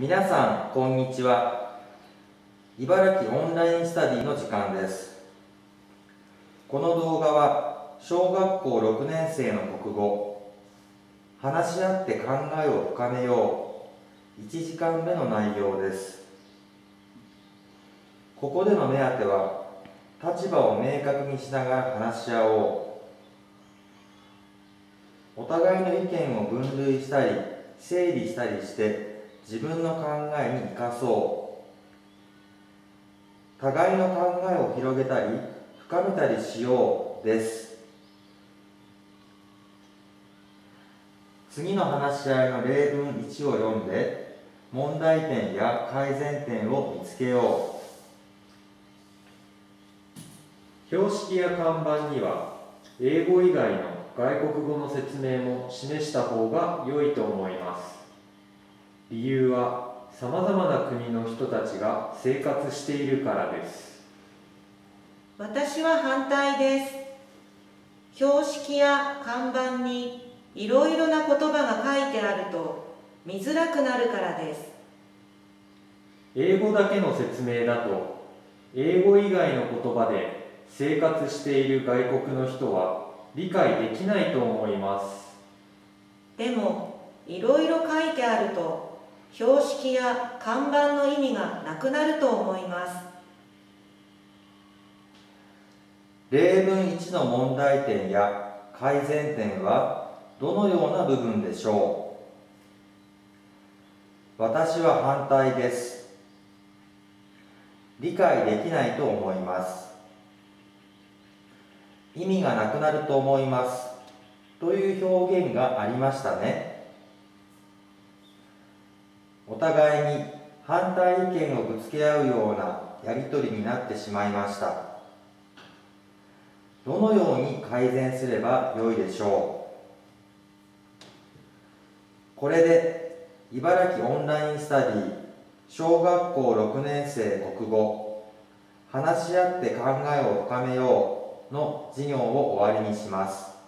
皆さんこんにちは。茨城オンラインスタディの時間です。この動画は小学校6年生の国語。話し合って考えを深めよう。1時間目の内容です。ここでの目当ては立場を明確にしながら話し合おう。お互いの意見を分類したり整理したりして自分の考えに生かそう。互いの考えを広げたり深めたりしようです。次の話し合いの例文1を読んで問題点や改善点を見つけよう。標識や看板には英語以外の外国語の説明も示した方が良いと思います。理由はさまざまな国の人たちが生活しているからです。私は反対です。標識や看板にいろいろな言葉が書いてあると見づらくなるからです。英語だけの説明だと英語以外の言葉で生活している外国の人は理解できないと思います。でもいろいろ書いてあると標識や看板の意味がなくなると思います。例文1の問題点や改善点はどのような部分でしょう？私は反対です。理解できないと思います。意味がなくなると思います。という表現がありましたね。お互いに反対意見をぶつけ合うようなやり取りになってしまいました。どのように改善すればよいでしょう？これで茨城オンラインスタディ小学校6年生国語話し合って考えを深めようの授業を終わりにします。